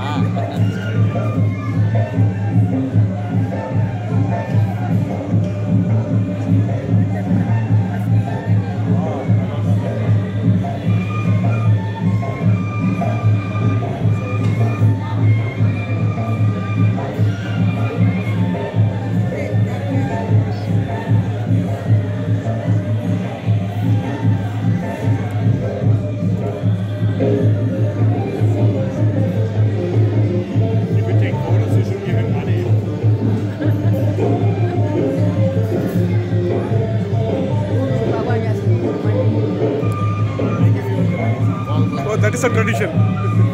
아! Is a tradition.